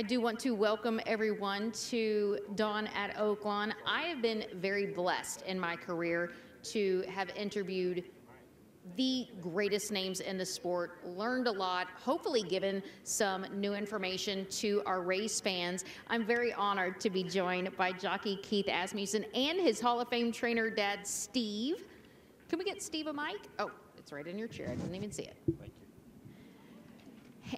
I do want to welcome everyone to Dawn at Oaklawn. I have been very blessed in my career to have interviewed the greatest names in the sport, learned a lot, hopefully given some new information to our race fans. I'm very honored to be joined by jockey Keith Asmussen and his Hall of Fame trainer dad, Steve. Can we get Steve a mic? Oh, it's right in your chair. I didn't even see it.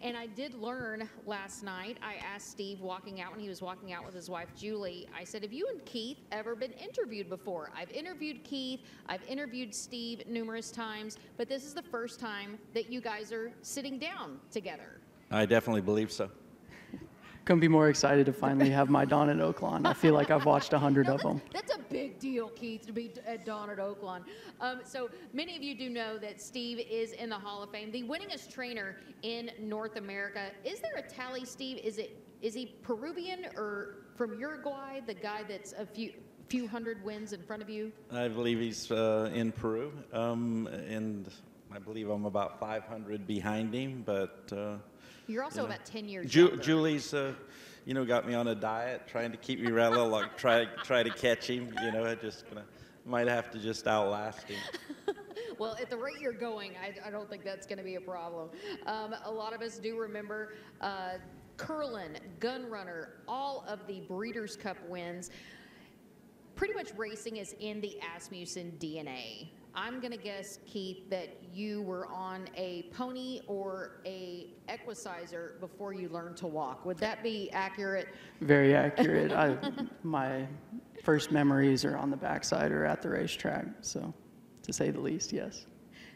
And I did learn last night. I asked Steve walking out when he was walking out with his wife Julie. I said, "Have you and Keith ever been interviewed before?" I've interviewed Keith. I've interviewed Steve numerous times, but this is the first time that you guys are sitting down together. I definitely believe so. Couldn't be more excited to finally have my Dawn at Oaklawn. I feel like I've watched a hundred No, of them. That's a big deal, Keith, to be at Dawn at Oaklawn. Um, so many of you do know that Steve is in the Hall of Fame, the winningest trainer in North America. Is there a tally, Steve? Is it is he Peruvian or from Uruguay? The guy that's a few few hundred wins in front of you. I believe he's uh, in Peru, um, and I believe I'm about 500 behind him. But uh, You're also you know, about ten years. Ju-. Julie's, uh, you know, got me on a diet, trying to keep me around a little, like try try to catch him. You know, I just gonna might have to just outlast him. Well, at the rate you're going, I, I don't think that's going to be a problem. Um, a lot of us do remember uh, Curlin, Gunrunner, all of the Breeders' Cup wins. Pretty much racing is in the Asmussen DNA. I'm going to guess, Keith, that you were on a pony or a equicizer before you learned to walk. Would that be accurate? Very accurate. I, my first memories are on the backside or at the racetrack. So, to say the least, yes.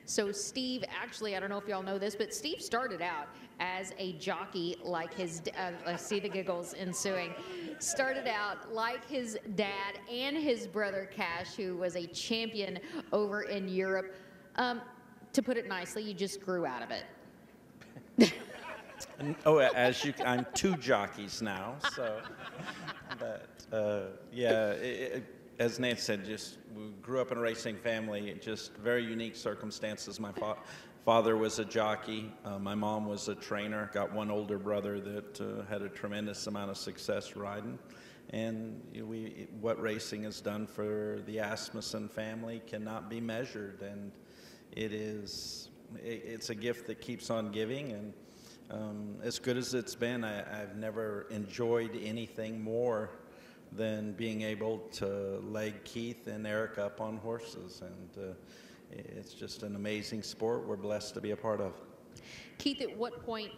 So Steve, actually, I don't know if y'all know this, but Steve started out as a jockey, like his. Uh, I see the giggles ensuing. Started out like his dad and his brother Cash, who was a champion over in Europe. Um, to put it nicely, you just grew out of it. Oh, as you, I'm two jockeys now, so. But uh, yeah, it, it, as Nate said, just we grew up in a racing family. Just very unique circumstances. My fa- father was a jockey. Uh, my mom was a trainer. Got one older brother that uh, had a tremendous amount of success riding. And we, what racing has done for the Asmussen family cannot be measured. And it is, it, it's a gift that keeps on giving. And um, as good as it's been, I, I've never enjoyed anything more than being able to leg Keith and Eric up on horses. And uh, it's just an amazing sport we're blessed to be a part of. Keith, at what point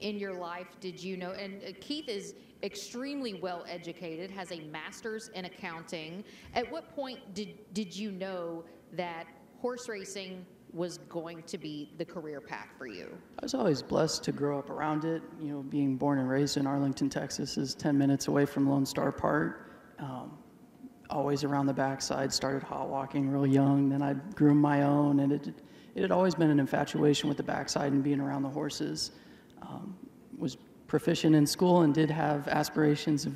in your life did you know? And uh, Keith is extremely well educated, has a master's in accounting. At what point did did you know that horse racing was going to be the career path for you? I was always blessed to grow up around it. You know, being born and raised in Arlington, Texas, is 10 minutes away from Lone Star Park. Um, always around the backside. Started hot walking real young. Then I grew my own, and it it had always been an infatuation with the backside and being around the horses. Um, was proficient in school and did have aspirations of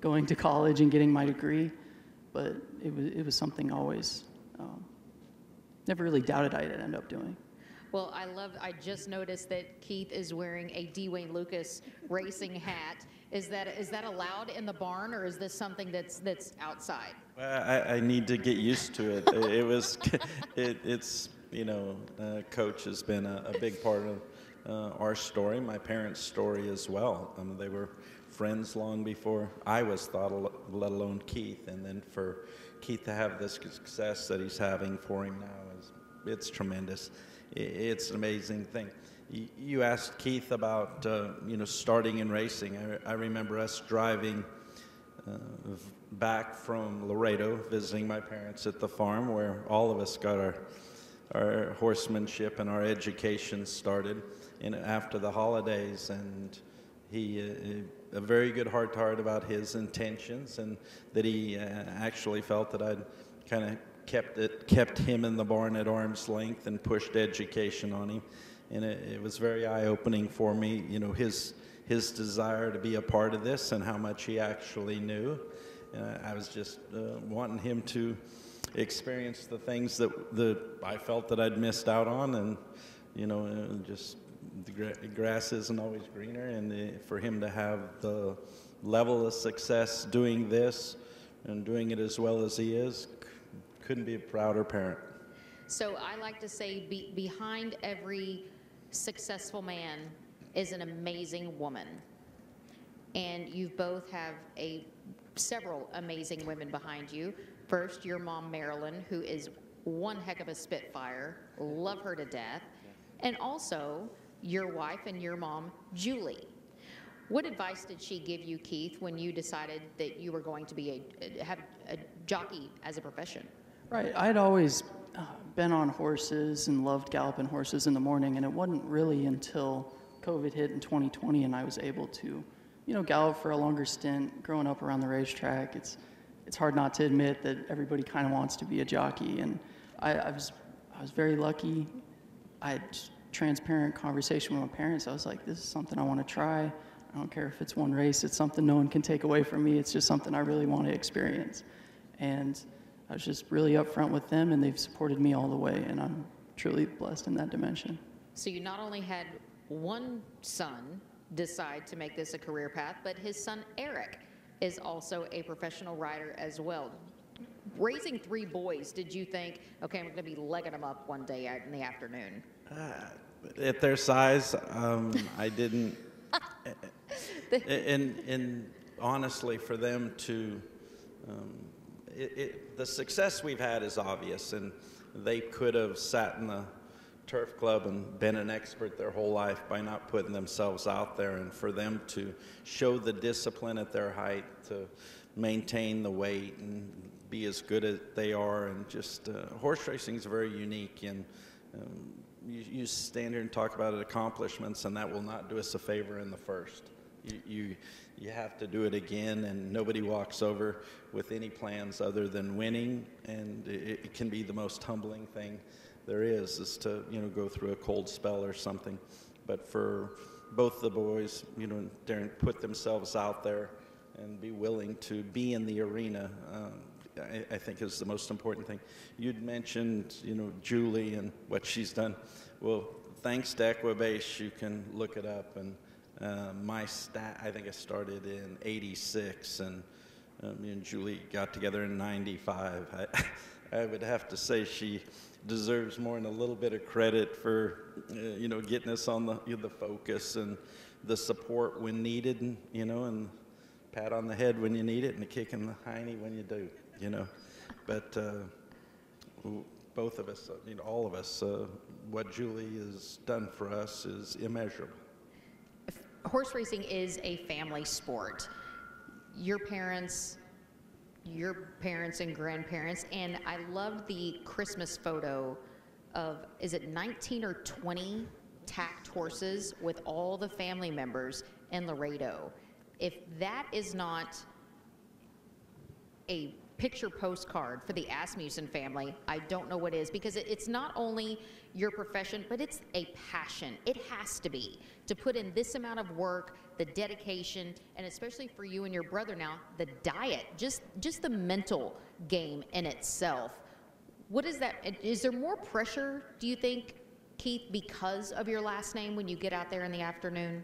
going to college and getting my degree, but it was it was something always. Never really doubted I'd end up doing. Well, I love. I just noticed that Keith is wearing a Wayne Lukas racing hat. Is that is that allowed in the barn, or is this something that's that's outside? Well, I, I need to get used to it. It, it was, it, it's, you know, uh, coach has been a, a big part of uh, our story, my parents' story as well. Um, they were friends long before I was thought, of, let alone Keith. And then for Keith to have this success that he's having for him now is, it's tremendous. It's an amazing thing. You- asked Keith about, uh, you know, starting in racing. I, I remember us driving uh, back from Laredo, visiting my parents at the farm, where all of us got our our horsemanship and our education started. And after the holidays, and he uh, a very good heart to heart about his intentions, and that he uh, actually felt that I'd kind of kept it kept him in the barn at arm's length and pushed education on him. And it, it was very eye opening for me, you know, his his desire to be a part of this and how much he actually knew. And I, was just uh, wanting him to experience the things that, that I felt that I'd missed out on and, you know, uh, just the gra- grass isn't always greener, and the, for him to have the level of success doing this and doing it as well as he is, couldn't be a prouder parent. So I like to say be, behind every successful man is an amazing woman. And you both have a several amazing women behind you. First, your mom Marilyn, who is one heck of a spitfire. Love her to death. And also your wife and your mom Julie. What advice did she give you, Keith, when you decided that you were going to be a have a jockey as a profession? Right. I'd always uh, been on horses and loved galloping horses in the morning, and it wasn't really until COVID hit in 2020 and I was able to, you know, gallop for a longer stint. Growing up around the racetrack, it's it's hard not to admit that everybody kind of wants to be a jockey, and I, I was I was very lucky. I had transparent conversation with my parents. I was like, this is something I want to try. I don't care if it's one race. It's something no one can take away from me. It's just something I really want to experience. And I was just really upfront with them, and they've supported me all the way. And I'm truly blessed in that dimension. So you not only had one son decide to make this a career path, but his son Eric is also a professional rider as well. Raising three boys, did you think, okay, I'm going to be legging them up one day in the afternoon? At their size, um, I didn't. and, and honestly, for them to, um, it, it, the success we've had is obvious, and they could have sat in the turf club and been an expert their whole life by not putting themselves out there, and for them to show the discipline at their height, to maintain the weight and be as good as they are, and just uh, horse racing is very unique and. Um, you, you stand here and talk about accomplishments, and that will not do us a favor in the first. You, you, you have to do it again, and nobody walks over with any plans other than winning, and it, it can be the most humbling thing there is, is to you know go through a cold spell or something. But for both the boys, you know, Darren put themselves out there and be willing to be in the arena. Um, I, I, think is the most important thing. You'd mentioned, you know, Julie and what she's done. Well, thanks to Equibase, you can look it up. And uh, my stat, I think I started in '86, and um, me and Julie got together in '95. I, I would have to say she deserves more than a little bit of credit for, uh, you know, getting us on the the focus and the support when needed, and, you know, and pat on the head when you need it and a kick in the hiney when you do you know. But uh, both of us, I mean, all of us, uh, what Julie has done for us is immeasurable. Horse racing is a family sport. Your parents, your parents and grandparents, and I loved the Christmas photo of, is it 19 or 20 tacked horses with all the family members in Laredo? If that is not a picture postcard for the Asmussen family, I don't know what is because it's not only your profession, but it's a passion. It has to be to put in this amount of work, the dedication, and especially for you and your brother now, the diet, just just the mental game in itself. What is that? Is there more pressure? Do you think, Keith, because of your last name when you get out there in the afternoon?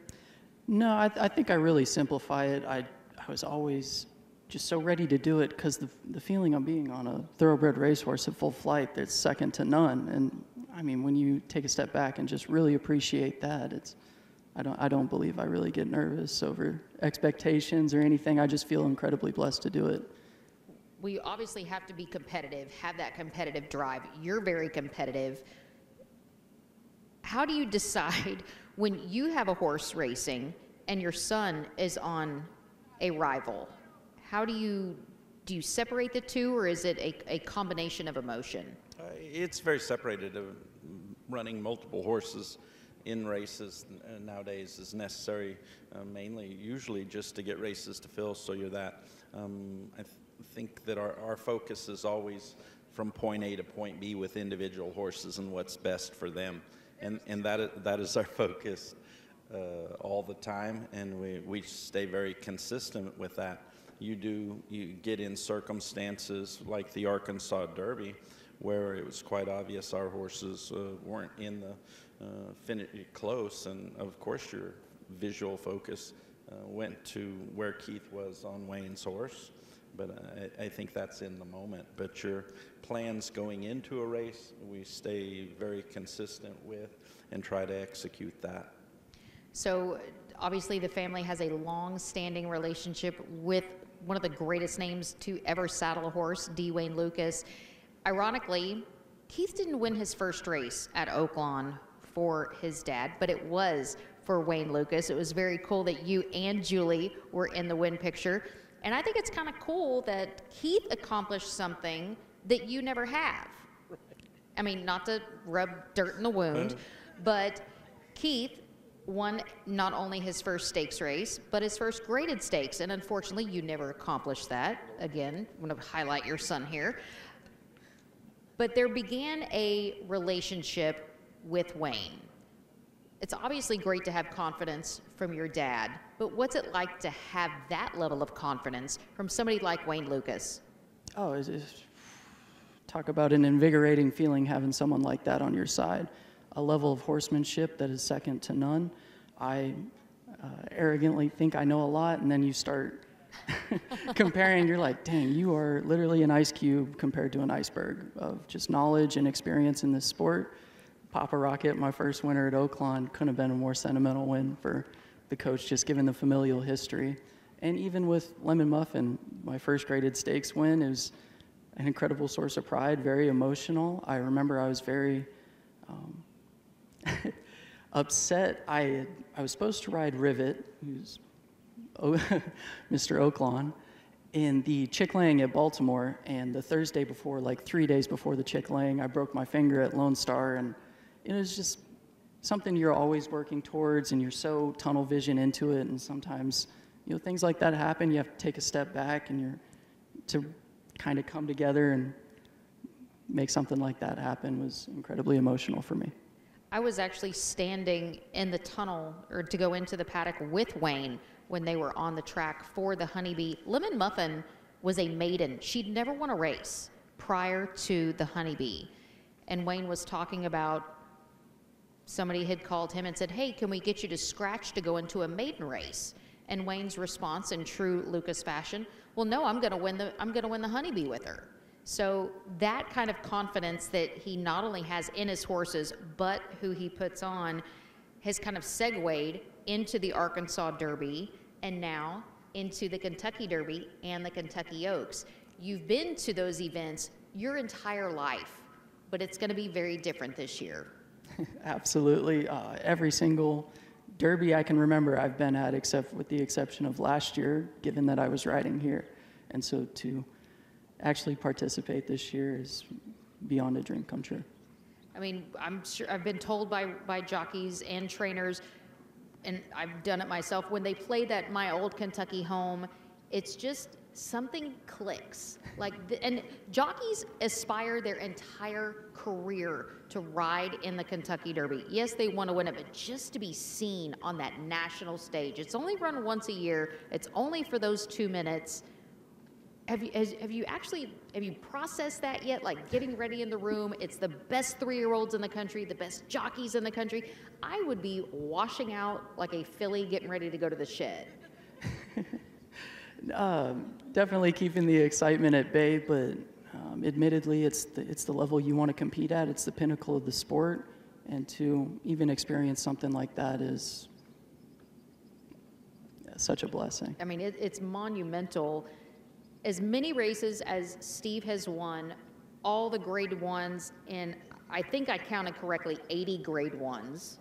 No, I, I think I really simplify it. I I was always just so ready to do it because the, the feeling of being on a thoroughbred racehorse at full flight that's second to none and i mean when you take a step back and just really appreciate that it's i don't i don't believe i really get nervous over expectations or anything. I just feel incredibly blessed to do it. We obviously have to be competitive have that competitive drive. You're very competitive. How do you decide when you have a horse racing and your son is on a rival? How do you do you separate the two, or is it a, a combination of emotion? Uh, it's very separated. Uh, running multiple horses in races uh, nowadays is necessary, uh, mainly, usually just to get races to fill. So you're that. Um, I th- think that our, our focus is always from point A to point B with individual horses and what's best for them, and and that that is our focus uh, all the time, and we we stay very consistent with that you do you get in circumstances like the Arkansas Derby, where it was quite obvious our horses uh, weren't in the uh, fin- close, and of course your visual focus uh, went to where Keith was on Wayne's horse. But I, I think that's in the moment. But your plans going into a race, we stay very consistent with and try to execute that. So obviously, the family has a long-standing relationship with one of the greatest names to ever saddle a horse, D. Wayne Lukas. Ironically, Keith didn't win his first race at Oaklawn for his dad, but it was for Wayne Lukas. It was very cool that you and Julie were in the win picture. And I think it's kind of cool that Keith accomplished something that you never have. I mean, not to rub dirt in the wound, uh-huh. but Keith won not only his first stakes race, but his first graded stakes. And unfortunately, you never accomplished that. Again, I'm going to highlight your son here. But there began a relationship with Wayne. It's obviously great to have confidence from your dad, but what's it like to have that level of confidence from somebody like Wayne Lukas? Oh, it's, it's, talk about an invigorating feeling having someone like that on your side. A level of horsemanship that is second to none. I uh, arrogantly think I know a lot, and then you start comparing. You're like, dang, you are literally an ice cube compared to an iceberg of just knowledge and experience in this sport. Papa Rocket, my first winner at Oaklawn, couldn't have been a more sentimental win for the coach, just given the familial history. And even with Lemon Muffin, my first graded stakes win, is an incredible source of pride, very emotional. I remember I was very um, upset. I, I was supposed to ride Rivet, who's Mr. Oaklawn, in the Chick Lang at Baltimore. And the Thursday before, like three days before the Chick Lang, I broke my finger at Lone Star. And it was just something you're always working towards, and you're so tunnel vision into it. And sometimes, you know, things like that happen. You have to take a step back, and you're to kind of come together and make something like that happen was incredibly emotional for me. I was actually standing in the tunnel or to go into the paddock with Wayne when they were on the track for the Honeybee. Lemon Muffin was a maiden. She'd never won a race prior to the Honeybee. And Wayne was talking about somebody had called him and said, Hey, can we get you to scratch to go into a maiden race? And Wayne's response in true Lukas fashion, well, no, I'm to win the I'm to win the honeybee with her. So that kind of confidence that he not only has in his horses, but who he puts on, has kind of segued into the Arkansas Derby and now into the Kentucky Derby and the Kentucky Oaks. You've been to those events your entire life, but it's going to be very different this year. Absolutely. Uh, every single derby I can remember I've been at, except with the exception of last year, given that I was riding here. And so to actually participate this year is beyond a dream come true. I mean, I'm sure I've been told by, by jockeys and trainers, and I've done it myself, when they play that My Old Kentucky Home, it's just something clicks. Like, the, and jockeys aspire their entire career to ride in the Kentucky Derby. Yes, they want to win it, but just to be seen on that national stage. It's only run once a year. It's only for those two minutes. Have you, has, have you actually have you processed that yet? Like getting ready in the room, it's the best three-year-olds in the country, the best jockeys in the country. I would be washing out like a filly getting ready to go to the shed. um, definitely keeping the excitement at bay, but um, admittedly, it's the, it's the level you want to compete at. It's the pinnacle of the sport, and to even experience something like that is such a blessing. I mean, it, it's monumental as many races as Steve has won, all the grade ones, and I think I counted correctly 80 grade ones.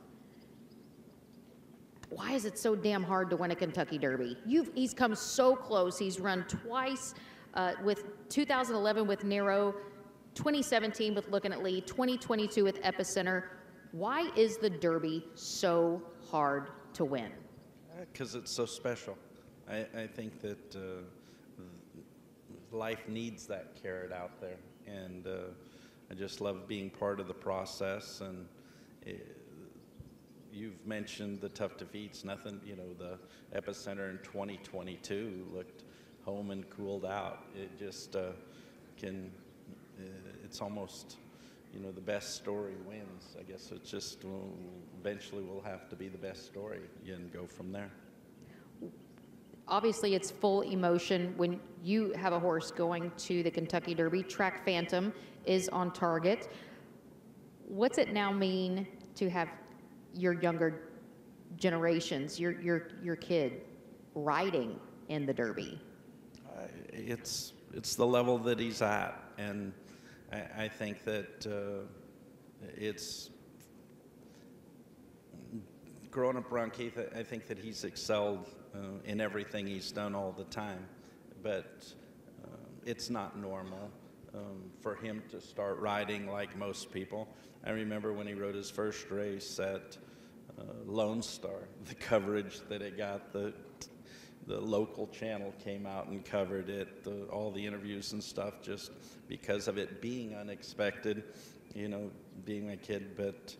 Why is it so damn hard to win a Kentucky Derby? You've, he's come so close. He's run twice uh, with 2011 with Nehro, 2017 with Lookin At Lee, 2022 with Epicenter. Why is the Derby so hard to win? Because uh, it's so special. I, I think that. Uh, life needs that carrot out there. And uh, I just love being part of the process. And it, you've mentioned the tough defeats. Nothing, you know, the epicenter in 2022 looked home and cooled out. It just uh, can, uh, it's almost, you know, the best story wins. I guess it's just well, eventually will have to be the best story and go from there. Obviously, it's full emotion when you have a horse going to the Kentucky Derby. Track Phantom is on target. What's it now mean to have your younger generations, your your your kid, riding in the Derby? Uh, it's it's the level that he's at, and I, I think that uh, it's growing up around Keith. I think that he's excelled in everything he's done all the time, but uh, it's not normal. Um, for him to start riding like most people. I remember when he rode his first race at uh, Lone Star, the coverage that it got, the the local channel came out and covered it, the, all the interviews and stuff, just because of it being unexpected, you know, being a kid, but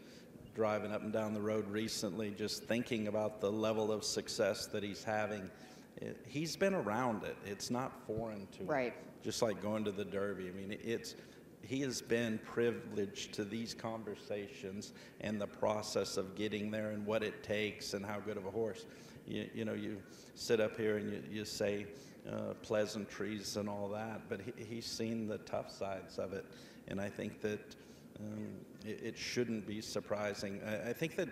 driving up and down the road recently, just thinking about the level of success that he's having. It, he's been around it. It's not foreign to right. him. Just like going to the Derby. I mean, it's he has been privileged to these conversations and the process of getting there and what it takes and how good of a horse. You, you know, you sit up here and you, you say uh, pleasantries and all that, but he, he's seen the tough sides of it. And I think that um, it, it, shouldn't be surprising. I, I, think that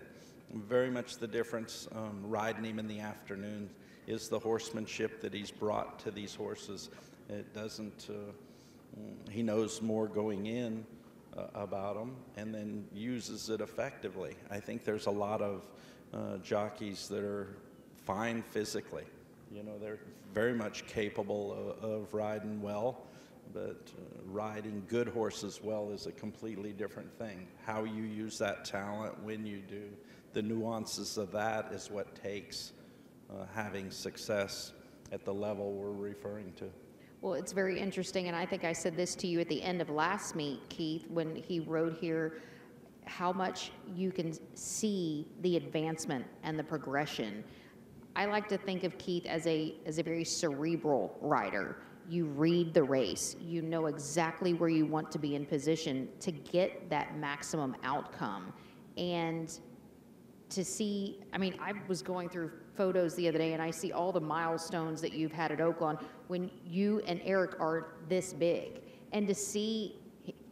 very much the difference um, riding him in the afternoon is the horsemanship that he's brought to these horses. It doesn't, uh, mm, he knows more going in uh, about them and then uses it effectively. I think there's a lot of uh, jockeys that are fine physically. You know, they're very much capable of, of riding well, but uh, riding good horses well is a completely different thing. How you use that talent, when you do, the nuances of that is what takes uh, having success at the level we're referring to. Well, it's very interesting, and I think I said this to you at the end of last meet, Keith, when he rode here, how much you can see the advancement and the progression I like to think of Keith as a as a very cerebral rider. You read the race. You know exactly where you want to be in position to get that maximum outcome. And to see, I mean, I was going through photos the other day and I see all the milestones that you've had at Oakland when you and Eric are this big. And to see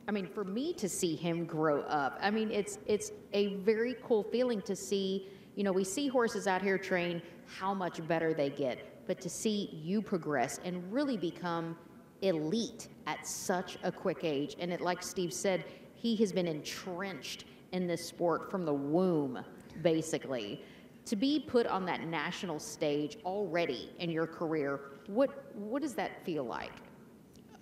I mean, for me to see him grow up, I mean, it's it's a very cool feeling to see you know, we see horses out here train how much better they get, but to see you progress and really become elite at such a quick age, and it, like Steve said, he has been entrenched in this sport from the womb, basically. To be put on that national stage already in your career, what what does that feel like?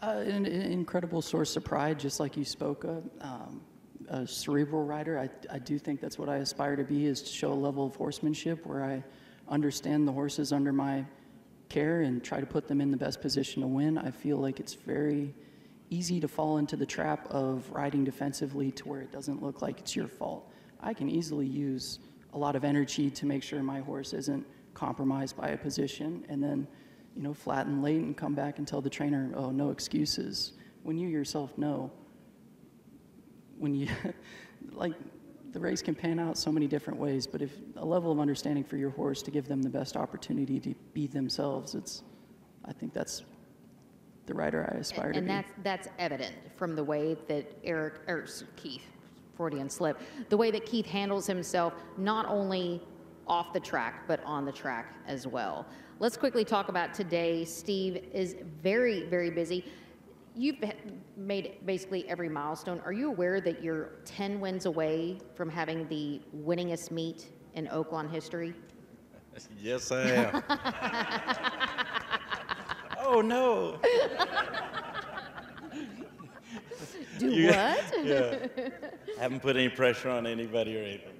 Uh, an, an, incredible source of pride, just like you spoke of. Um, a cerebral rider. I, I do think that's what I aspire to be is to show a level of horsemanship where I understand the horses under my care and try to put them in the best position to win. I feel like it's very easy to fall into the trap of riding defensively to where it doesn't look like it's your fault. I can easily use a lot of energy to make sure my horse isn't compromised by a position and then, you know, flatten late and come back and tell the trainer, oh, no excuses. When you yourself know when you like the race can pan out so many different ways, but if a level of understanding for your horse to give them the best opportunity to be themselves, it's I think that's the rider I aspire and, to and be. And that's that's evident from the way that Eric or Keith, Freudian slip, the way that Keith handles himself, not only off the track but on the track as well. Let's quickly talk about today. Steve is very very busy. You've made basically every milestone. Are you aware that you're 10 wins away from having the winningest meet in Oaklawn history? Yes, I am. oh, no. Do you, what? yeah. Haven't put any pressure on anybody or anything.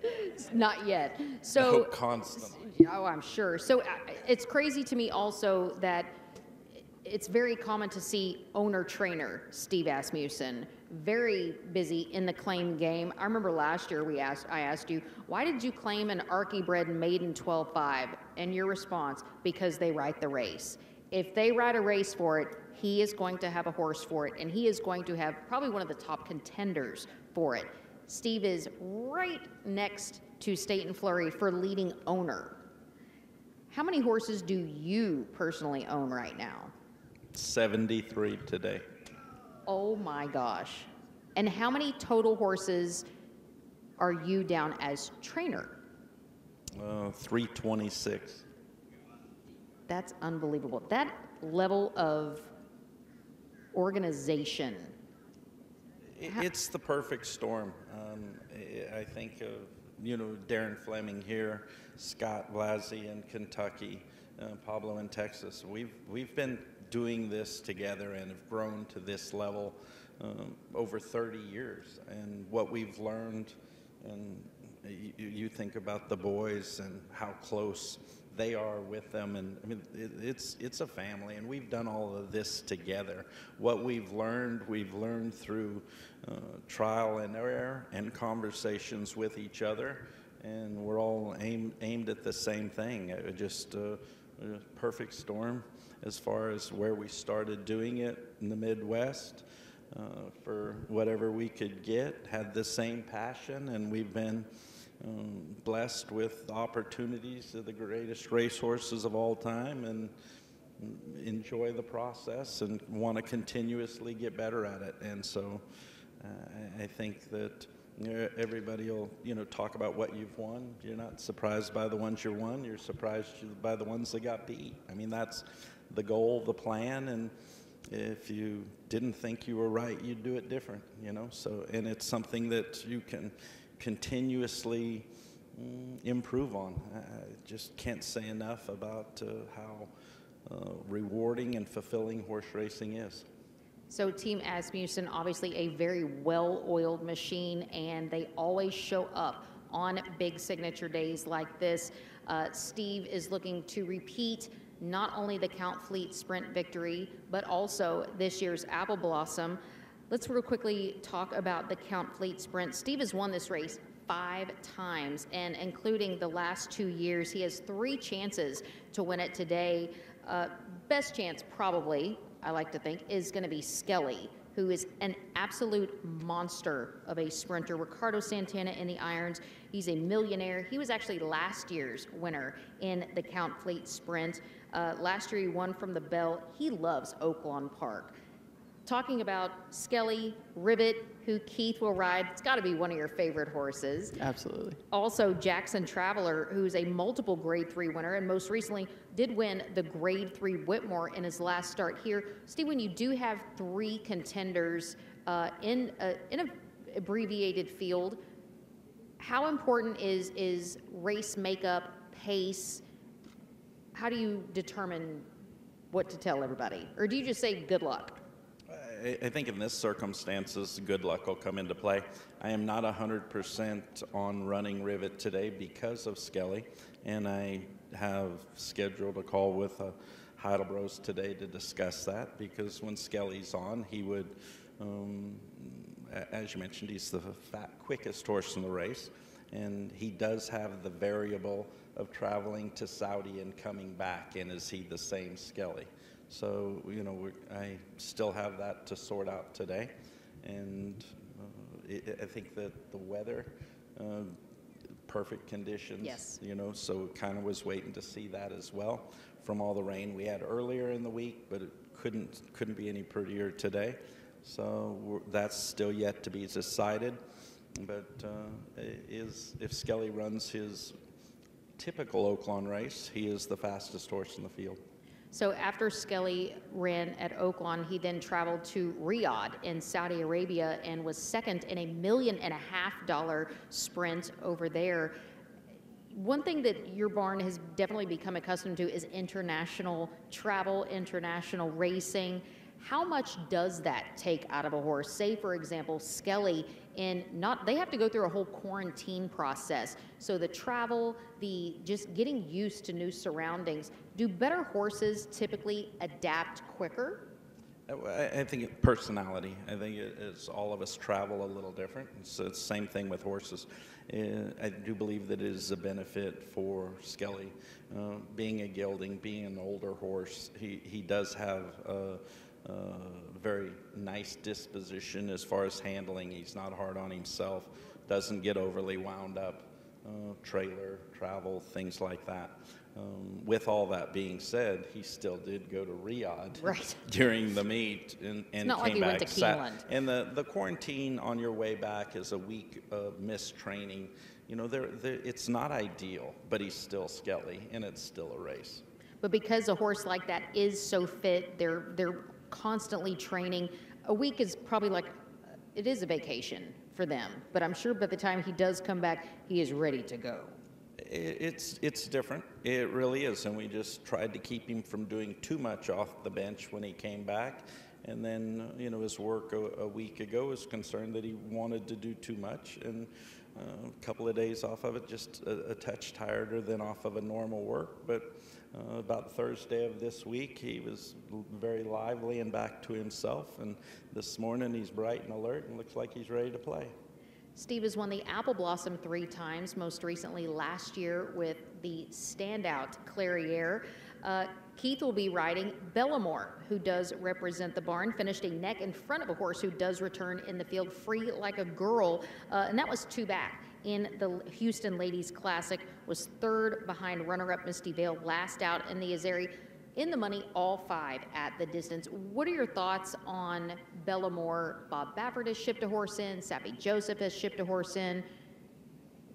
Not yet. So oh, constantly. Oh, I'm sure. So uh, it's crazy to me also that it's very common to see owner trainer Steve Asmussen very busy in the claim game. I remember last year we asked I asked you, why did you claim an Archie bred maiden 12-5? And your response, because they write the race. If they ride a race for it, he is going to have a horse for it, and he is going to have probably one of the top contenders for it. Steve is right next to Staton Flurry for leading owner. How many horses do you personally own right now? 73 today. Oh my gosh. And how many total horses are you down as trainer? Uh, 326. That's unbelievable. That level of organization. It's the perfect storm. Um, I think of, you know, Darren Fleming here, Scott Blasey in Kentucky, uh, Pablo in Texas. We've, we've been doing this together and have grown to this level um, over 30 years. And what we've learned, and you, you think about the boys and how close they are with them and i mean it, it's it's a family and we've done all of this together what we've learned we've learned through uh, trial and error and conversations with each other and we're all aimed aimed at the same thing it just uh, a perfect storm as far as where we started doing it in the midwest uh, for whatever we could get had the same passion and we've been um, blessed with opportunities of the greatest racehorses of all time and enjoy the process and want to continuously get better at it. And so uh, I- I think that everybody will, you know, talk about what you've won. You're not surprised by the ones you won. You're surprised by the ones that got beat. I mean, that's the goal, the plan, and if you didn't think you were right, you'd do it different, you know. So, and it's something that you can continuously mm, improve on. I just can't say enough about uh, how uh, rewarding and fulfilling horse racing is. So, Team Asmussen, obviously a very well oiled machine, and they always show up on big signature days like this. Uh, Steve is looking to repeat not only the Count Fleet Sprint victory, but also this year's Apple Blossom. Let's real quickly talk about the Count Fleet Sprint. Steve has won this race five times, and including the last two years, he has three chances to win it today. Uh, best chance, probably, I like to think, is going to be Skelly, who is an absolute monster of a sprinter. Ricardo Santana in the irons. He's a millionaire. He was actually last year's winner in the Count Fleet Sprint. Uh, last year, he won from the bell. He loves Oaklawn Park. Talking about Skelly, Rivet, who Keith will ride. It's got to be one of your favorite horses Absolutely. also Jaxon Traveler, who's a multiple Grade 3 winner and most recently did win the Grade 3 Whitmore in his last start here. Steve, when you do have three contenders uh, in, a, in an abbreviated field, how important is, is race makeup, pace? How do you determine what to tell everybody? Or do you just say good luck? I, think in this circumstances, good luck will come into play. I am not 100% on running Rivet today because of Skelly, and I have scheduled a call with uh, Heiligbrodts today to discuss that because when Skelly's on, he would, um, as you mentioned, he's the fat, quickest horse in the race, and he does have the variable of traveling to Saudi and coming back, and is he the same Skelly? So, you know, I still have that to sort out today. And uh, I I think that the weather, uh, perfect conditions. Yes. You know, so kind of was waiting to see that as well from all the rain we had earlier in the week, but it couldn't, couldn't be any prettier today. So that's still yet to be decided. But uh, is, if Skelly runs his typical Oaklawn race, he is the fastest horse in the field. So after Skelly ran at Oaklawn, he then traveled to Riyadh in Saudi Arabia and was second in a million and a half dollar sprint over there. One thing that your barn has definitely become accustomed to is international travel, international racing. How much does that take out of a horse? Say, for example, Skelly in not they have to go through a whole quarantine process. So the travel, the just getting used to new surroundings. Do better horses typically adapt quicker? I, I think it, personality. I think it's all of us travel a little different. It's the same thing with horses. Uh, I do believe that it is a benefit for Skelly. Uh, being a gelding, being an older horse, he, he does have uh, uh, very nice disposition as far as handling. He's not hard on himself, doesn't get overly wound up, uh, trailer, travel, things like that. Um, with all that being said, he still did go to Riyadh Right. during the meet and, and not like came he went back to sat- Keeneland. and the, the quarantine on your way back is a week of missed training. You know, there there- it's not ideal, but he's still Skelly, and it's still a race. But because a horse like that is so fit, they're they're constantly training. A week is probably like it is a vacation for them. But I'm sure by the time he does come back, he is ready to go. It's it's different. It really is, and we just tried to keep him from doing too much off the bench when he came back. And then, you know, his work a, a week ago was concerned that he wanted to do too much, and uh, a couple of days off of it, just a, a touch tireder than off of a normal work. But uh, about Thursday of this week, he was very lively and back to himself. And this morning, he's bright and alert and looks like he's ready to play. Steve has won the Apple Blossom three times, most recently last year with the standout Clariere. Uh, Keith will be riding Bellamore, who does represent the barn, finished a neck in front of a horse who does return in the field free like a girl, uh, and that was two back. In the Houston Ladies Classic, was third behind runner-up Misty Vale, last out in the Azeri. in the money, all five at the distance. What are your thoughts on Bellamore? Bob Baffert has shipped a horse in. Saffie Joseph has shipped a horse in.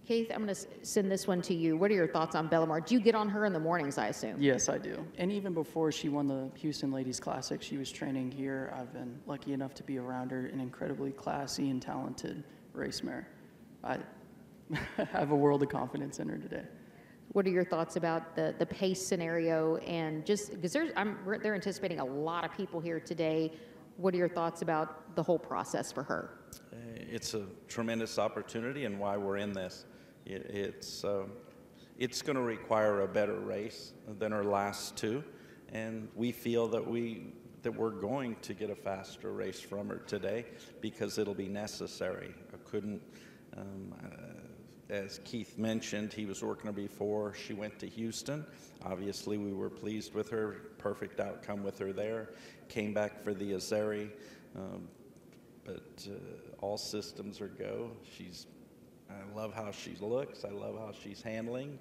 Keith, I'm going to send this one to you. What are your thoughts on Bellamore? Do you get on her in the mornings, I assume? Yes, I do. And even before she won the Houston Ladies Classic, she was training here. I've been lucky enough to be around her, an incredibly classy and talented race mare. I have a world of confidence in her today. What are your thoughts about the, the pace scenario and just because there's I'm they're anticipating a lot of people here today. What are your thoughts about the whole process for her? Uh, It's a tremendous opportunity, and why we're in this. It, it's um it's going to require a better race than our last two, and we feel that we that we're going to get a faster race from her today because it'll be necessary. I couldn't. Um, uh, as Keith mentioned, he was working her before she went to Houston. Obviously, we were pleased with her. Perfect outcome with her there. Came back for the Azeri. Um, but uh, all systems are go. She's, I love how she looks. I love how she's handling,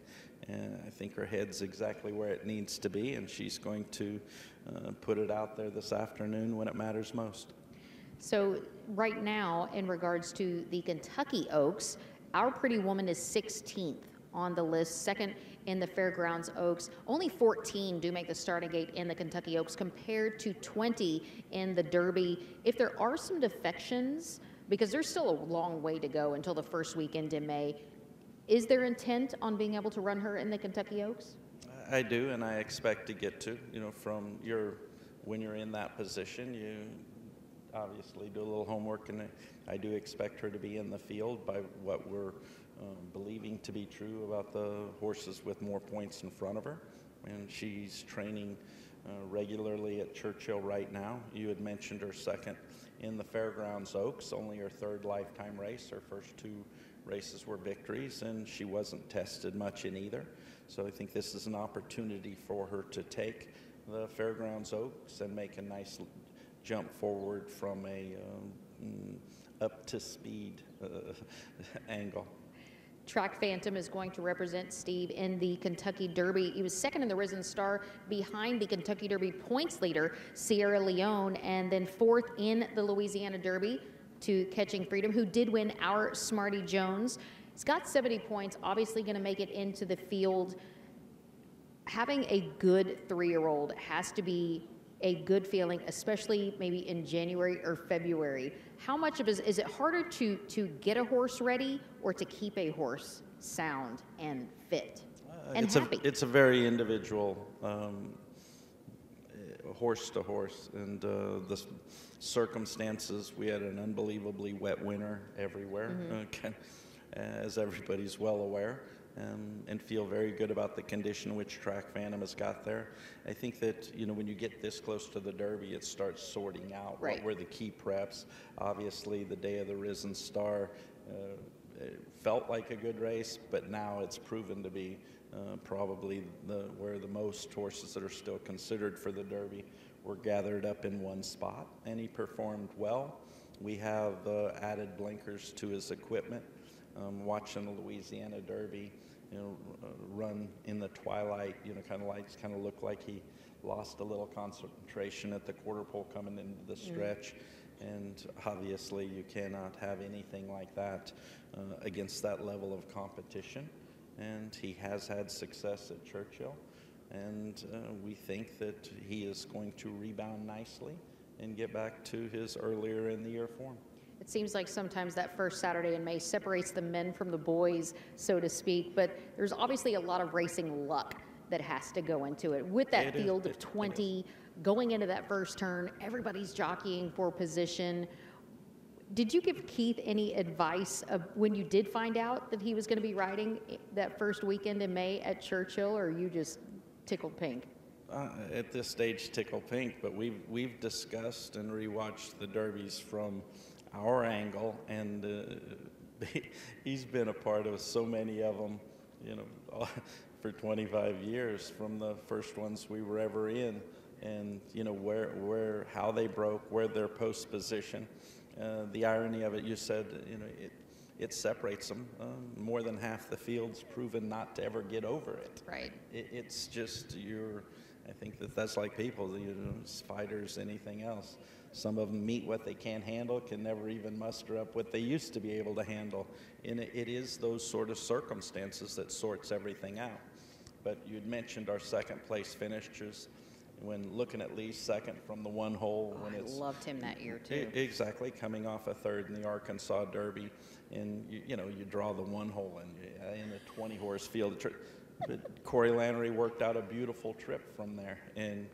and I think her head's exactly where it needs to be. And she's going to uh, put it out there this afternoon when it matters most. So right now, in regards to the Kentucky Oaks, our pretty woman is 16th on the list, second in the Fairgrounds Oaks. Only 14 do make the starting gate in the Kentucky Oaks compared to 20 in the Derby. If there are some defections, because there's still a long way to go until the first weekend in May, is there intent on being able to run her in the Kentucky Oaks? I do, and I expect to get to. You know, from your when you're in that position, you obviously do a little homework, and I do expect her to be in the field by what we're um, believing to be true about the horses with more points in front of her. And she's training uh, regularly at Churchill right now. You had mentioned her second in the Fairgrounds Oaks, only her third lifetime race. Her first two races were victories, and she wasn't tested much in either. So I think this is an opportunity for her to take the Fairgrounds Oaks and make a nice jump forward from a um, mm, up to speed uh, angle. Track Phantom is going to represent Steve in the Kentucky Derby. He was second in the Risen Star behind the Kentucky Derby points leader, Sierra Leone, and then fourth in the Louisiana Derby to Catching Freedom, who did win our Smarty Jones. He's got 70 points, obviously going to make it into the field. Having a good three year old has to be a good feeling, especially maybe in January or February. How much of it is, is it harder to, to get a horse ready or to keep a horse sound and fit and it's happy? A, it's a very individual um, uh, horse to horse, and uh, the circumstances. We had an unbelievably wet winter everywhere, okay, as everybody's well aware, um, and feel very good about the condition which Track Phantom has got there. I think that you know when you get this close to the Derby, it starts sorting out Right. what were the key preps. Obviously, the day of the Risen Star. Uh, felt like a good race, but now it's proven to be uh, probably the, where the most horses that are still considered for the Derby were gathered up in one spot, and he performed well. We have uh, added blinkers to his equipment. Um, watching the Louisiana Derby, you know, uh, run in the twilight, you know, kind of lights kind of look like he lost a little concentration at the quarter pole coming into the stretch. And obviously, you cannot have anything like that uh, against that level of competition. And he has had success at Churchill. And uh, we think that he is going to rebound nicely and get back to his earlier in the year form. It seems like sometimes that first Saturday in May separates the men from the boys, so to speak, but there's obviously a lot of racing luck that has to go into it. With that It is- field it- of 20 going into that first turn, everybody's jockeying for position. Did you give Keith any advice when you did find out that he was going to be riding that first weekend in May at Churchill, or you just tickled pink? Uh, at this stage, tickle pink, but we've we've discussed and rewatched the derbies from our angle, and uh, he's been a part of so many of them, you know, for 25 years, from the first ones we were ever in, and you know where where how they broke, where their post position. Uh, the irony of it, you said, you know, it it separates them. Um, more than half the field's proven not to ever get over it. Right. It, it's just you're. I think that that's like people, you know, fighters, anything else. Some of them meet what they can't handle, can never even muster up what they used to be able to handle. And it, is those sort of circumstances that sorts everything out. But you'd mentioned our second place finishers. When Lookin At Lee's second from the one hole, when I it's loved him that year, too. Exactly, coming off a third in the Arkansas Derby, and you, you know you draw the one hole in, uh, in a 20 horse field. But Corey Lanerie worked out a beautiful trip from there, and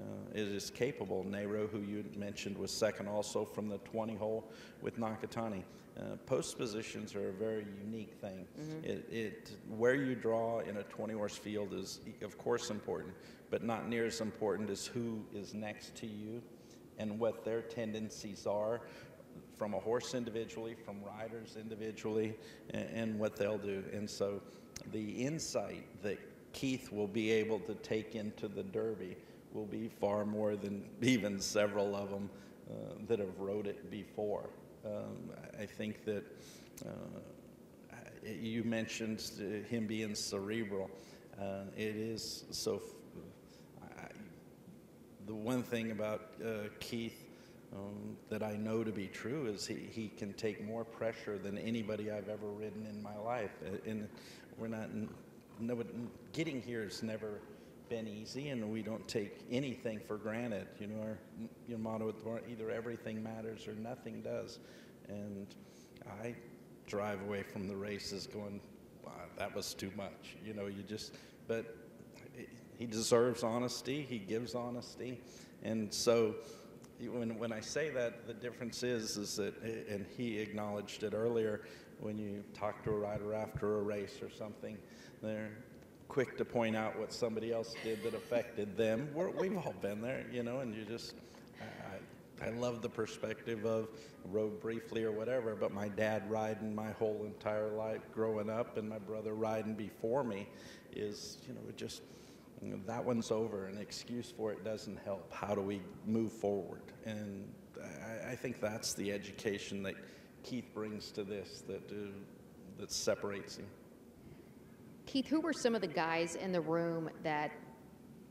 uh, it is capable. Nehro, who you mentioned, was second also from the 20 hole with Nakatani. Uh, post positions are a very unique thing. It, it where you draw in a 20 horse field is of course important, but not near as important as who is next to you and what their tendencies are from a horse individually, from riders individually, and, and what they'll do. And so the insight that Keith will be able to take into the Derby will be far more than even several of them uh, that have rode it before. Um, I think that uh, you mentioned him being cerebral. Uh, it is so. The one thing about uh, Keith um, that I know to be true is he, he can take more pressure than anybody I've ever ridden in my life. Uh, And we're not, no, getting here is never been easy, and we don't take anything for granted. You know, our you know, motto at the bar, either everything matters or nothing does. And I drive away from the races going, wow, that was too much. You know, you just, but he deserves honesty. He gives honesty, and so when when I say that, the difference is is that, and he acknowledged it earlier. When you talk to a rider after a race or something, they're quick to point out what somebody else did that affected them. We're, we've all been there, you know, and you just. I, I love the perspective of rode briefly or whatever, but my dad riding my whole entire life growing up, and my brother riding before me, is you know it just that one's over. An excuse for it doesn't help. How do we move forward? And I, I think that's the education that Keith brings to this that uh, that separates him. Keith, who were some of the guys in the room that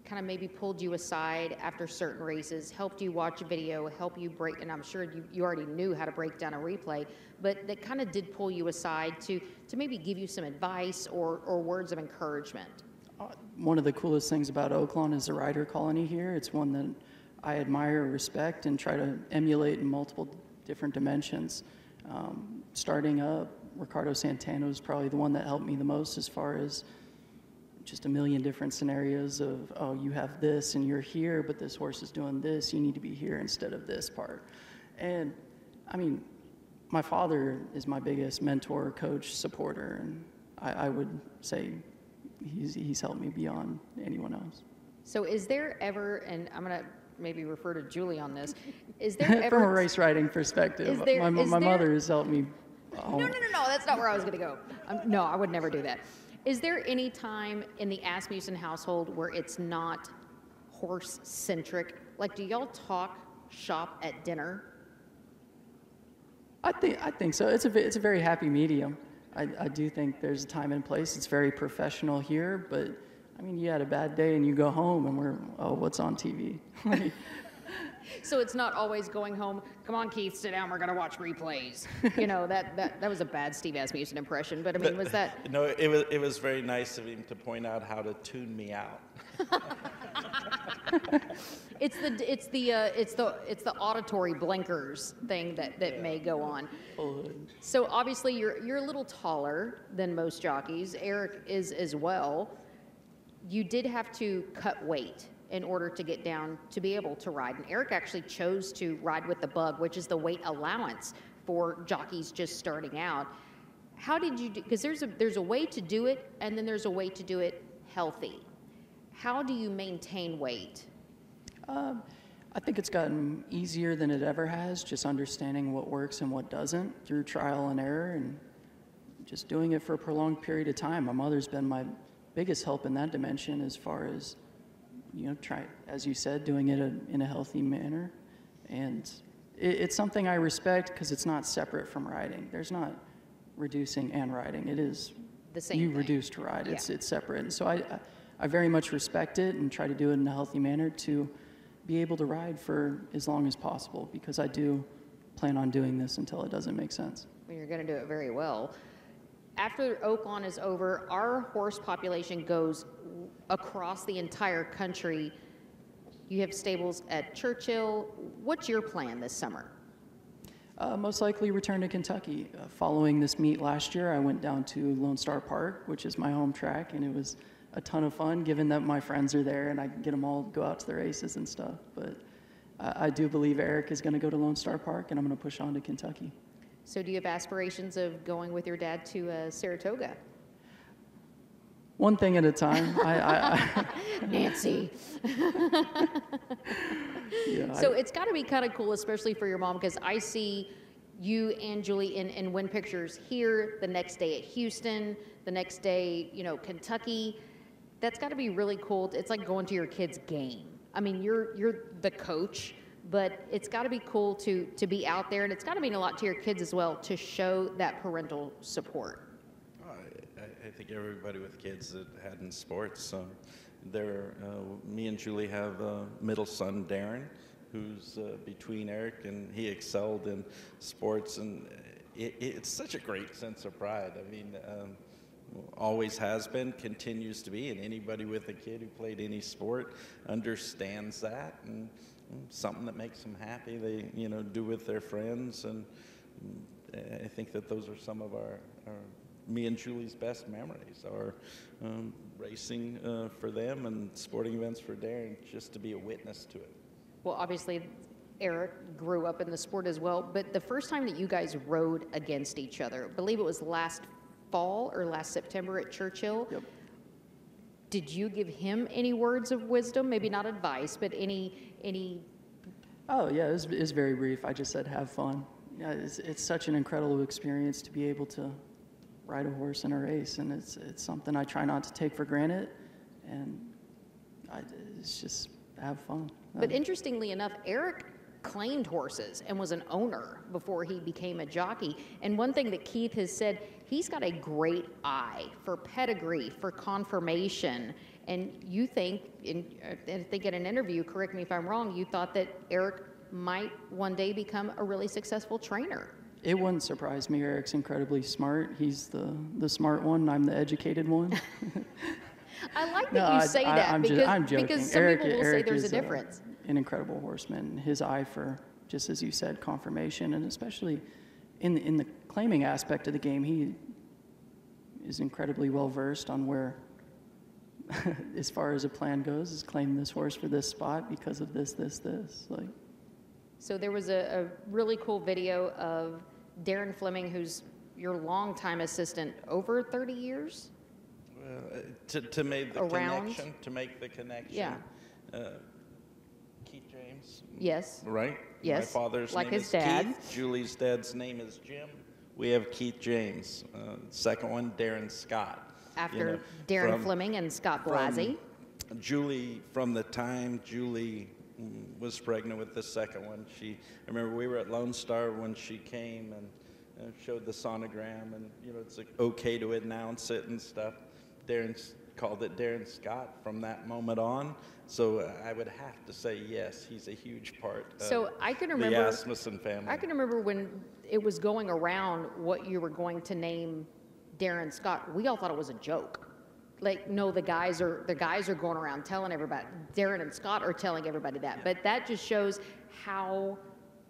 kind of maybe pulled you aside after certain races, helped you watch a video, helped you break, and I'm sure you, you already knew how to break down a replay, but that kind of did pull you aside to, to maybe give you some advice or, or words of encouragement? Uh, One of the coolest things about Oaklawn is the rider colony here. It's one that I admire, respect, and try to emulate in multiple different dimensions. Um, starting up, Ricardo Santana is probably the one that helped me the most as far as just a million different scenarios of, oh, you have this and you're here, but this horse is doing this. You need to be here instead of this part. And I mean, my father is my biggest mentor, coach, supporter, and I, I would say he's, he's helped me beyond anyone else. So is there ever, and I'm going to maybe refer to Julie on this, is there ever... From a race riding perspective, there- my, my there- mother has helped me. No, no, no, no, that's not where I was going to go. Um, no, I would never do that. Is there any time in the Asmussen household where it's not horse centric? Like, do y'all talk shop at dinner? I think I think so. It's a it's a very happy medium. I, I do think there's a time and place. It's very professional here, but I mean, you had a bad day and you go home and we're oh, what's on TV? So it's not always going home. Come on, Keith, sit down. We're gonna watch replays. You know that that that was a bad Steve Asmussen impression, but I mean, was that? No, it was it was very nice of him to point out how to tune me out. It's the it's the uh, it's the it's the auditory blinkers thing that that may go on. So obviously you're you're a little taller than most jockeys. Eric is as well. You did have to cut weight in order to get down to be able to ride. And Eric actually chose to ride with the bug, which is the weight allowance for jockeys just starting out. How did you do? Because there's a there's a way to do it, and then there's a way to do it healthy. How do you maintain weight? Um, I think it's gotten easier than it ever has, just understanding what works and what doesn't through trial and error and just doing it for a prolonged period of time. My mother's been my biggest help in that dimension as far as, you know, try, as you said, doing it a, in a healthy manner. And it, it's something I respect because it's not separate from riding. There's not reducing and riding. It is The same you thing. reduce to ride. It's, Yeah. it's separate. And so I, I, I very much respect it and try to do it in a healthy manner to be able to ride for as long as possible because I do plan on doing this until it doesn't make sense. Well, You're going to do it very well. After Oaklawn is over, our horse population goes across the entire country. You have stables at Churchill. What's your plan this summer? Uh, most likely return to Kentucky. Uh, following this meet last year, I went down to Lone Star Park, which is my home track, and it was a ton of fun given that my friends are there and I can get them all go out to the races and stuff. But I, I do believe Eric is going to go to Lone Star Park and I'm going to push on to Kentucky. So, do you have aspirations of going with your dad to uh, Saratoga? One thing at a time. I, I, I, Nancy. yeah, So it's got to be kind of cool, especially for your mom, because I see you and Julie in, in win pictures here, the next day at Houston, the next day, you know, Kentucky. That's got to be really cool. It's like going to your kid's game. I mean, you're you're the coach, but it's got to be cool to to be out there, and it's got to mean a lot to your kids as well to show that parental support. I, I- think everybody with kids that had in sports, there, uh, me and Julie have a middle son, Darren, who's uh, between Eric and he excelled in sports, and it, it's such a great sense of pride. I mean, um, always has been, continues to be, and anybody with a kid who played any sport understands that, and something that makes them happy, they you know do with their friends, and I think that those are some of our, our me and Julie's best memories are um, racing uh, for them and sporting events for Darren, just to be a witness to it. Well, obviously, Eric grew up in the sport as well, but the first time that you guys rode against each other, I believe it was last fall or last September at Churchill. Yep. Did you give him any words of wisdom? Maybe not advice, but any any Oh yeah, it was, it was very brief. I just said have fun. Yeah, it's, it's such an incredible experience to be able to ride a horse in a race, and it's it's something I try not to take for granted, and I, it's just have fun. But interestingly enough, Eric claimed horses and was an owner before he became a jockey. And one thing that Keith has said, he's got a great eye for pedigree, for confirmation. And you think, in, I think in an interview, correct me if I'm wrong, you thought that Eric might one day become a really successful trainer. It wouldn't surprise me. Eric's incredibly smart. He's the the smart one. I'm the educated one. I like that No, you say I- that I'm ju- because, I'm joking. because some Eric- people will Eric say there's a is, uh, difference. an incredible horseman. His eye for, just as you said, confirmation, and especially in the, in the claiming aspect of the game, he is incredibly well versed on where, as far as a plan goes, is claim this horse for this spot because of this, this, this. Like, So there was a, a really cool video of Darren Fleming, who's your longtime assistant, over 30 years. Uh, to, to make the Around? connection, to make the connection. Yeah. Uh, Keith James, Yes. right? Yes, My father's like name his is dad. Keith. Julie's dad's name is Jim. We have Keith James. Uh, second one, Darren Scott. After know, Darren from- Fleming and Scott Blasi. Julie, from the time Julie was pregnant with the second one, she, I remember we were at Lone Star when she came and showed the sonogram, and you know it's like okay to announce it and stuff. Darren called it Darren Scott from that moment on. So uh, I would have to say yes, he's a huge part. Of So I can remember the Asmussen family. I can remember when it was going around what you were going to name Darren Scott. We all thought it was a joke. Like, no, the guys are the guys are going around telling everybody. Darren and Scott are telling everybody that. But that just shows how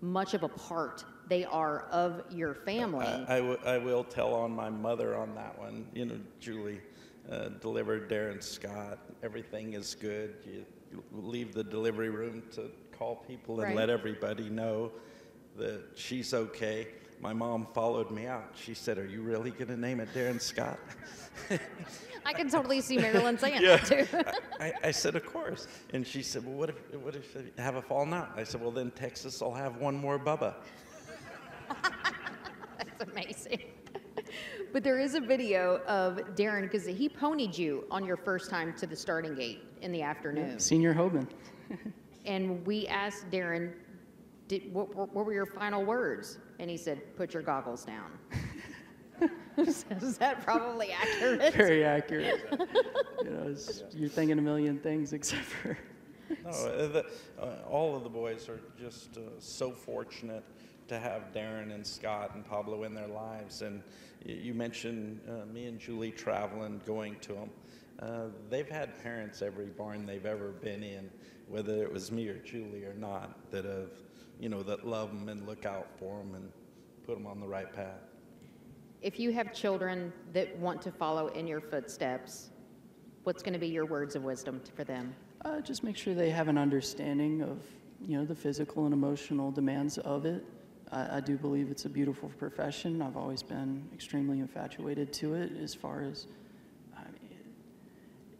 much of a part they are of your family. I, I w- I will tell on my mother on that one. You know, Julie uh, delivered Darren Scott. Everything is good. You leave the delivery room to call people and Right. let everybody know that she's okay. My mom followed me out. She said, Are you really going to name it Darren Scott? I can totally see Marilyn saying Yeah. that too. I, I said, Of course. And she said, Well, what if, what if they have a falling out? I said, Well, then Texas will have one more Bubba. That's amazing. But there is a video of Darren because he ponied you on your first time to the starting gate in the afternoon. Senior Hoban. And we asked Darren, did, what, what what were your final words? And he said, put your goggles down. Is that probably accurate? Very accurate. you know, it's, you're thinking a million things except for. No, uh, the, uh, all of the boys are just uh, so fortunate to have Darren and Scott and Pablo in their lives. And y- you mentioned uh, me and Julie traveling, going to them. Uh, they've had parents every barn they've ever been in, whether it was me or Julie or not, that have, you know, that love them and look out for them and put them on the right path. If you have children that want to follow in your footsteps, what's going to be your words of wisdom for them? Uh, just make sure they have an understanding of, you know, the physical and emotional demands of it. I, I do believe it's a beautiful profession. I've always been extremely infatuated to it. As far as, I mean,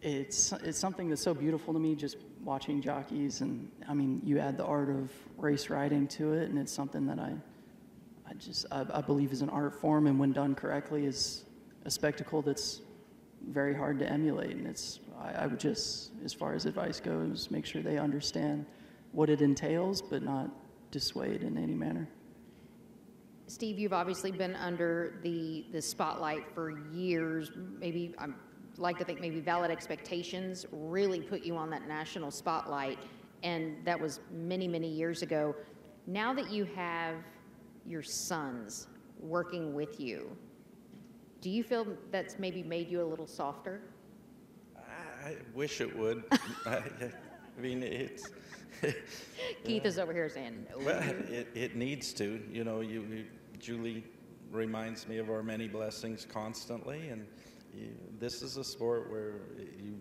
it's it's something that's so beautiful to me. Just watching jockeys, and I mean, you add the art of race riding to it, and it's something that I, I just I, I believe is an art form, and when done correctly, is a spectacle that's very hard to emulate. And it's, I, I would just, as far as advice goes, make sure they understand what it entails, but not dissuade in any manner. Steve, you've obviously been under the, the spotlight for years. Maybe, I'd like to think maybe valid expectations really put you on that national spotlight. And that was many, many years ago. Now that you have your sons working with you, do you feel that's maybe made you a little softer? I, wish it would. I, I mean, it's. Keith is over here saying, no. Well, it, it needs to. You know, you, you, Julie reminds me of our many blessings constantly, and you, this is a sport where you,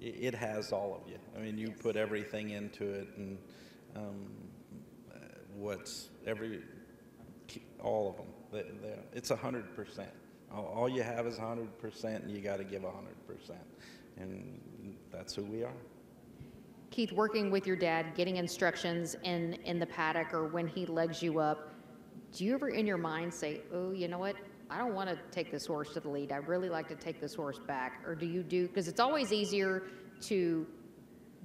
you it has all of you. I mean, you put everything into it, and um, what's every all of them. They, they, it's a hundred percent. All all you have is a hundred percent, and you got to give a hundred percent, and that's who we are. Keith, working with your dad, getting instructions in, in the paddock or when he legs you up, do you ever in your mind say, oh, you know what? I don't want to take this horse to the lead. I really like to take this horse back. Or do you do, because it's always easier to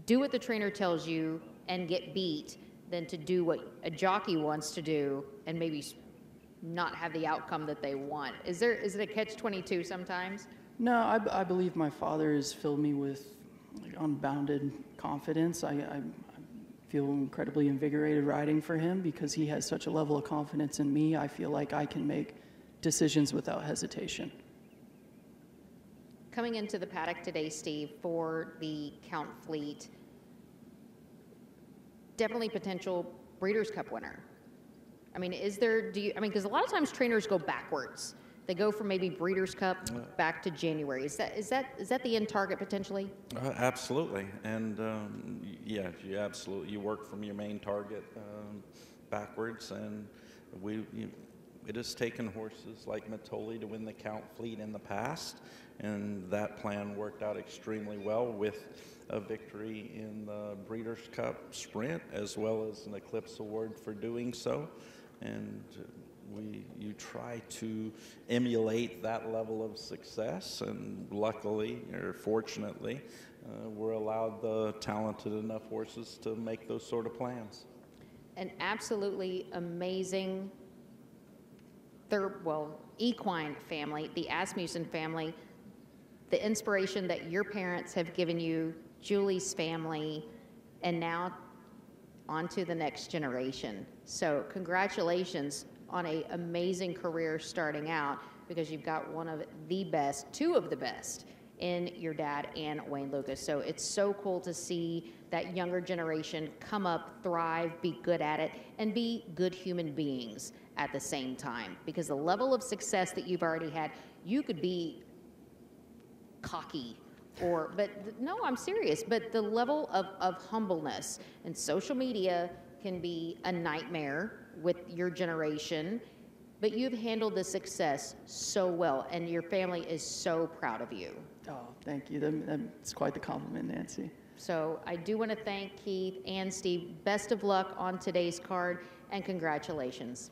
do what the trainer tells you and get beat than to do what a jockey wants to do and maybe not have the outcome that they want. Is there, is it a catch 22 sometimes? No, I believe my father has filled me with like, unbounded confidence. I, I, I feel incredibly invigorated riding for him because he has such a level of confidence in me. I feel like I can make decisions without hesitation. Coming into the paddock today, Steve, for the Count Fleet, definitely potential Breeders' Cup winner. I mean, is there, do you, I mean, because a lot of times trainers go backwards. They go from maybe Breeders' Cup back to January. Is that, is that, is that the end target potentially? Uh, absolutely, and um, yeah, you absolutely you work from your main target um, backwards, and we you, it has taken horses like Mitole to win the Count Fleet in the past, and that plan worked out extremely well with a victory in the Breeders' Cup Sprint as well as an Eclipse Award for doing so, and we you try to emulate that level of success, and luckily or fortunately, uh, we're allowed the talented enough horses to make those sort of plans. An absolutely amazing third, well, equine family, the Asmussen family, the inspiration that your parents have given you, Julie's family, and now on to the next generation. So congratulations on a amazing career starting out because you've got one of the best, two of the best in your dad and Wayne Lukas. So it's so cool to see that younger generation come up, thrive, be good at it, and be good human beings at the same time. Because the level of success that you've already had, you could be cocky or but no i'm serious but the level of, of humbleness and social media can be a nightmare with your generation but you've handled the success so well and your family is so proud of you Oh, thank you. That's quite the compliment, Nancy. so i do want to thank keith and steve best of luck on today's card and congratulations.